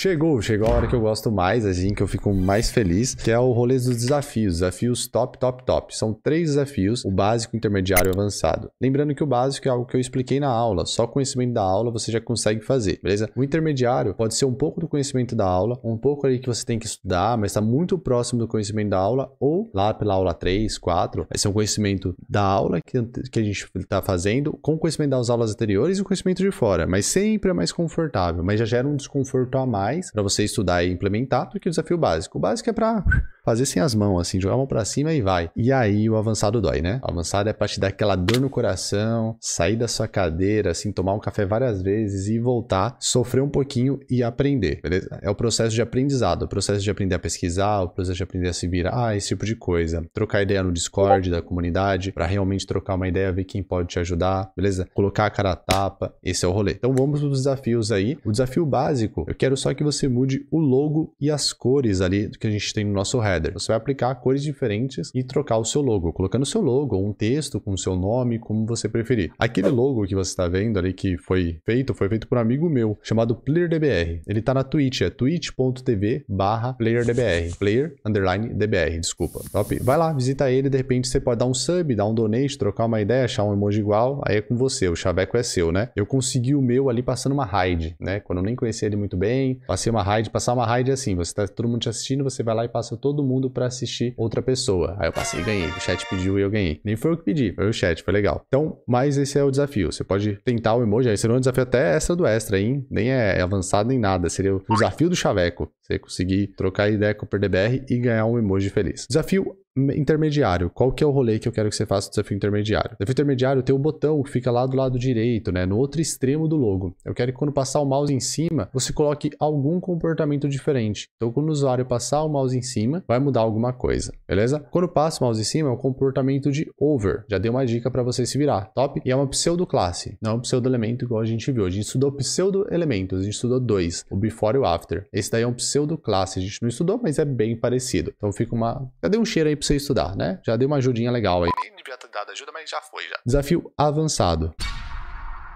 Chegou, chegou a hora que eu gosto mais, assim, que eu fico mais feliz, que é o rolê dos desafios. Desafios top, top, top. São três desafios, o básico, intermediário e avançado. Lembrando que o básico é algo que eu expliquei na aula, só conhecimento da aula você já consegue fazer, beleza? O intermediário pode ser um pouco do conhecimento da aula, um pouco ali que você tem que estudar, mas está muito próximo do conhecimento da aula, ou lá pela aula 3, 4, vai ser um conhecimento da aula que, que a gente está fazendo, com o conhecimento das aulas anteriores e o conhecimento de fora, mas sempre é mais confortável, mas já gera um desconforto a mais mais para você estudar e implementar do que o desafio básico. O básico é para fazer sem as mãos, assim, jogar a mão pra cima e vai. E aí o avançado dói, né? O avançado é pra te dar aquela dor no coração, sair da sua cadeira, assim, tomar um café várias vezes e voltar, sofrer um pouquinho e aprender, beleza? É o processo de aprendizado, o processo de aprender a pesquisar, o processo de aprender a se virar, esse tipo de coisa. Trocar ideia no Discord da comunidade, para realmente trocar uma ideia, ver quem pode te ajudar, beleza? Colocar a cara a tapa, esse é o rolê. Então vamos para os desafios aí. O desafio básico, eu quero só que você mude o logo e as cores ali que a gente tem no nosso header header. Você vai aplicar cores diferentes e trocar o seu logo, colocando o seu logo, ou um texto com o seu nome, como você preferir. Aquele logo que você está vendo ali que foi feito, foi feito por um amigo meu, chamado PlayerDBR. Ele está na Twitch, é twitch.tv barra PlayerDBR. Player, underline, DBR, desculpa. Top? Vai lá, visita ele, de repente você pode dar um sub, dar um donate, trocar uma ideia, achar um emoji igual, aí é com você, o chaveco é seu, né? Eu consegui o meu ali passando uma raid, né? Quando eu nem conhecia ele muito bem, passei uma raid, passar uma raid é assim, você tá todo mundo te assistindo, você vai lá e passa todo mundo para assistir outra pessoa. Aí eu passei e ganhei. O chat pediu e eu ganhei. Nem foi eu que pedi, foi o chat, foi legal. Então, mas esse é o desafio. Você pode tentar o emoji, aí seria um desafio até extra do extra, hein? Nem é avançado nem nada. Seria o desafio do chaveco. Você conseguir trocar ideia com o PDBR e ganhar um emoji feliz. Desafio intermediário. Qual que é o rolê que eu quero que você faça o desafio intermediário? Desafio intermediário tem o botão que fica lá do lado direito, né? No outro extremo do logo. Eu quero que quando passar o mouse em cima, você coloque algum comportamento diferente. Então, quando o usuário passar o mouse em cima, vai mudar alguma coisa, beleza? Quando passa o mouse em cima, é o comportamento de over. Já dei uma dica para você se virar, top? E é uma pseudo classe, não é um pseudo elemento igual a gente viu. A gente estudou pseudo elementos, a gente estudou dois, o before e o after. Esse daí é um pseudo classe, a gente não estudou, mas é bem parecido. Então fica uma... Cadê um cheiro aí pra você estudar, né? Já deu uma ajudinha legal aí. Nem devia ter dado ajuda, mas já foi já. Desafio avançado.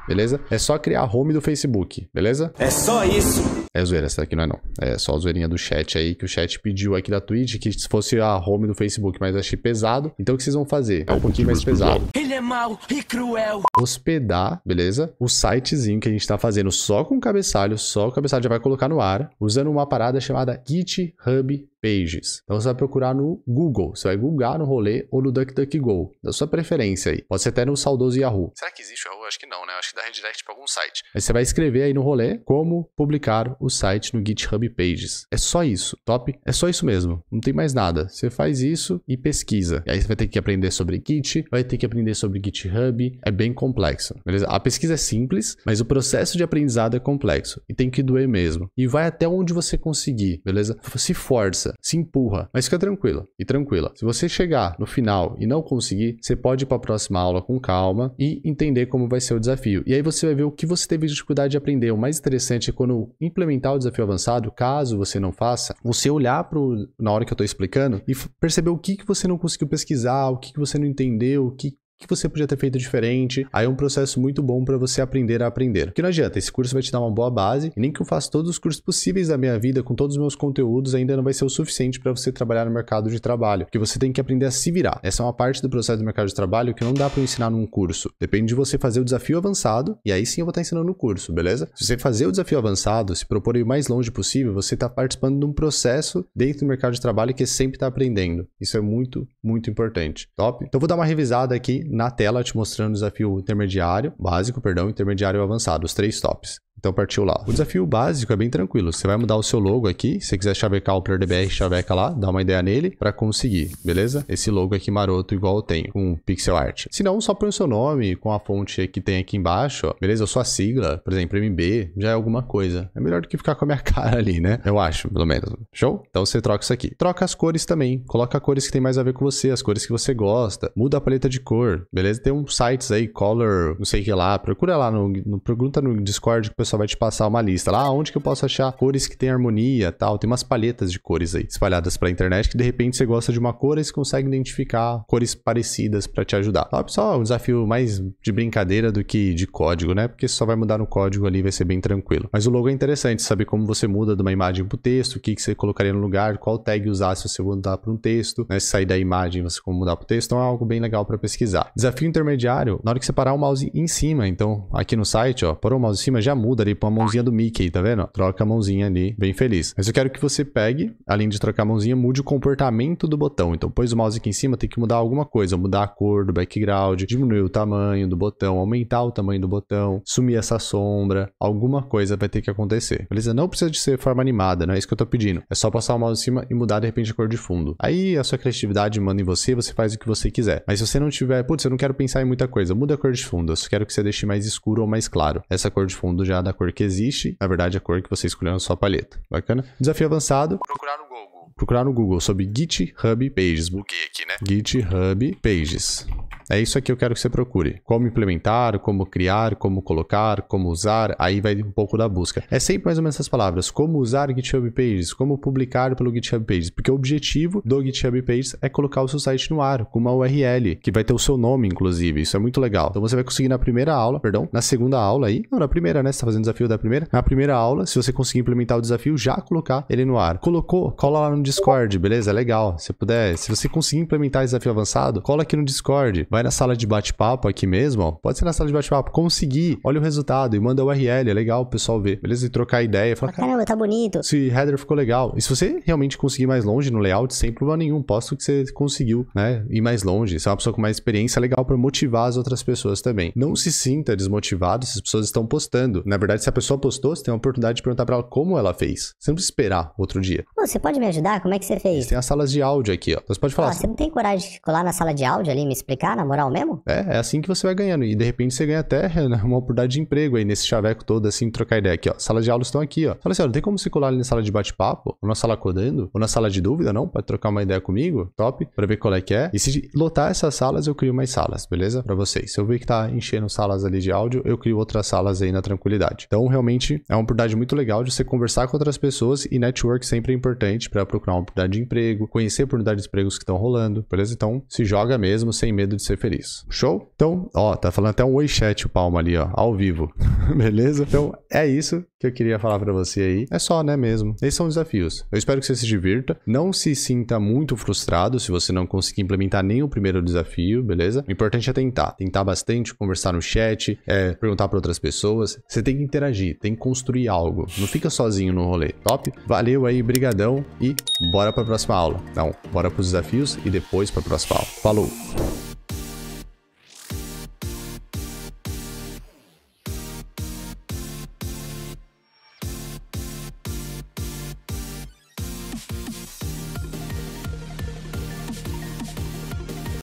Beleza? É só criar a home do Facebook, beleza? É só isso. É zoeira, essa aqui não é não. É só a zoeirinha do chat aí, que o chat pediu aqui da Twitch, que se fosse a home do Facebook, mas achei pesado. Então o que vocês vão fazer? É um pouquinho mais pesado. Ele é mau e cruel. Hospedar, beleza? O sitezinho que a gente tá fazendo só com o cabeçalho, só o cabeçalho já vai colocar no ar, usando uma parada chamada GitHub Pages. Então você vai procurar no Google, você vai googar no rolê ou no DuckDuckGo, da sua preferência aí. Pode ser até no saudoso Yahoo. Será que existe o Yahoo? Acho que não, né? Acho que dá redirect para algum site. Aí você vai escrever aí no rolê como publicar o site no GitHub Pages. É só isso, top? É só isso mesmo, não tem mais nada. Você faz isso e pesquisa. E aí você vai ter que aprender sobre Git, vai ter que aprender sobre GitHub, é bem complexo, beleza? A pesquisa é simples, mas o processo de aprendizado é complexo e tem que doer mesmo. E vai até onde você conseguir, beleza? Se força, se empurra, mas fica tranquila e tranquila. Se você chegar no final e não conseguir, você pode ir para a próxima aula com calma e entender como vai ser o desafio. E aí você vai ver o que você teve dificuldade de aprender. O mais interessante é quando implementar o desafio avançado, caso você não faça, você olhar pro, na hora que eu estou explicando e perceber o que, que você não conseguiu pesquisar, o que, que você não entendeu, o que que você podia ter feito diferente. Aí é um processo muito bom para você aprender a aprender. Porque não adianta, esse curso vai te dar uma boa base, e nem que eu faça todos os cursos possíveis da minha vida com todos os meus conteúdos, ainda não vai ser o suficiente para você trabalhar no mercado de trabalho, porque você tem que aprender a se virar. Essa é uma parte do processo do mercado de trabalho que não dá para ensinar num curso. Depende de você fazer o desafio avançado, e aí sim eu vou estar ensinando no curso, beleza? Se você fazer o desafio avançado, se propor ir o mais longe possível, você está participando de um processo dentro do mercado de trabalho que sempre está aprendendo. Isso é muito, muito importante. Top? Então vou dar uma revisada aqui na tela te mostrando o desafio intermediário, básico, perdão, intermediário avançado, os três tops. Então partiu lá. O desafio básico é bem tranquilo. Você vai mudar o seu logo aqui. Se você quiser chavecar o PlayerDBR, chaveca lá, dá uma ideia nele para conseguir, beleza? Esse logo aqui maroto igual eu tenho, com pixel art. Se não, só põe o seu nome com a fonte que tem aqui embaixo, ó, beleza? Ou sua sigla, por exemplo, MB, já é alguma coisa. É melhor do que ficar com a minha cara ali, né? Eu acho, pelo menos. Show? Então você troca isso aqui. Troca as cores também. Coloca cores que tem mais a ver com você, as cores que você gosta. Muda a paleta de cor, beleza? Tem uns sites aí, color, não sei o que lá. Procura lá no, no pergunta no Discord que o pessoal só vai te passar uma lista lá, onde que eu posso achar cores que tem harmonia tal. Tem umas palhetas de cores aí espalhadas pela internet que de repente você gosta de uma cor e você consegue identificar cores parecidas para te ajudar. Tá? Só um desafio mais de brincadeira do que de código, né? Porque só vai mudar no código ali, vai ser bem tranquilo. Mas o logo é interessante, saber como você muda de uma imagem pro texto, o que, que você colocaria no lugar, qual tag usar se você mudar para um texto, né? Se sair da imagem, você como mudar pro texto, então é algo bem legal para pesquisar. Desafio intermediário, na hora que você parar o mouse em cima, então aqui no site, ó, parou o mouse em cima, já muda ali pra uma mãozinha do Mickey, tá vendo? Troca a mãozinha ali, bem feliz. Mas eu quero que você pegue, além de trocar a mãozinha, mude o comportamento do botão. Então, pôs o mouse aqui em cima, tem que mudar alguma coisa, mudar a cor do background, diminuir o tamanho do botão, aumentar o tamanho do botão, sumir essa sombra, alguma coisa vai ter que acontecer. Beleza? Não precisa de ser forma animada, não é isso que eu tô pedindo. É só passar o mouse em cima e mudar de repente a cor de fundo. Aí a sua criatividade manda em você, você faz o que você quiser. Mas se você não tiver, putz, eu não quero pensar em muita coisa, muda a cor de fundo. Eu só quero que você deixe mais escuro ou mais claro. Essa cor de fundo já é da cor que existe, na verdade a cor que você escolheu na sua palheta. Bacana? Desafio avançado. Procurar no Google. Procurar no Google sobre GitHub Pages. Buguei aqui, né? GitHub Pages. É isso aqui que eu quero que você procure. Como implementar, como criar, como colocar, como usar, aí vai um pouco da busca. É sempre mais ou menos essas palavras. Como usar GitHub Pages, como publicar pelo GitHub Pages, porque o objetivo do GitHub Pages é colocar o seu site no ar, com uma URL, que vai ter o seu nome, inclusive. Isso é muito legal. Então você vai conseguir na primeira aula, perdão, na segunda aula aí, não, na primeira, né? Você tá fazendo desafio da primeira. Na primeira aula, se você conseguir implementar o desafio, já colocar ele no ar. Colocou, cola lá no Discord, beleza? Legal. Se puder, se você conseguir implementar desafio avançado, cola aqui no Discord. Vai na sala de bate-papo aqui mesmo, ó. Pode ser na sala de bate-papo. Conseguir, olha o resultado e manda o URL. É legal o pessoal ver, beleza? E trocar ideia. Falar, Caramba, tá bonito. se header ficou legal. E se você realmente conseguir ir mais longe no layout, sem problema nenhum, posto que você conseguiu, né? Ir mais longe. Você é uma pessoa com mais experiência, é legal para motivar as outras pessoas também. Não se sinta desmotivado se as pessoas estão postando. Na verdade, se a pessoa postou, você tem a oportunidade de perguntar para ela como ela fez. Você não precisa esperar outro dia. Você pode me ajudar? Como é que você fez? Tem as salas de áudio aqui, ó. Então você pode falar assim, você não tem coragem de colar na sala de áudio ali e me explicar, na moral mesmo? É, é assim que você vai ganhando. E de repente você ganha até né, uma oportunidade de emprego aí nesse chaveco todo, assim, trocar ideia aqui, ó. Salas de aulas estão aqui, ó. Fala assim, ó, não tem como colar ali na sala de bate-papo, ou na sala codando, ou na sala de dúvida, não? Pode trocar uma ideia comigo, top, pra ver qual é que é. E se lotar essas salas, eu crio mais salas, beleza? Pra vocês. Se eu ver que tá enchendo salas ali de áudio, eu crio outras salas aí na tranquilidade. Então, realmente, é uma oportunidade muito legal de você conversar com outras pessoas e network sempre é importante pra procurar uma oportunidade de emprego, conhecer oportunidades de empregos que estão rolando, beleza? Então, se joga mesmo sem medo de ser feliz. Show? Então, ó, tá falando até um oi chat o Palma ali, ó, ao vivo. beleza? Então, é isso que eu queria falar pra você aí. É só, né, mesmo. Esses são os desafios. Eu espero que você se divirta. Não se sinta muito frustrado se você não conseguir implementar nem o primeiro desafio, beleza? O importante é tentar. Tentar bastante, conversar no chat, é, perguntar pra outras pessoas. Você tem que interagir, tem que construir algo. Não fica sozinho no rolê, top? Valeu aí, brigadão e bora pra próxima aula. Não, bora pros desafios e depois pra próxima aula. Falou!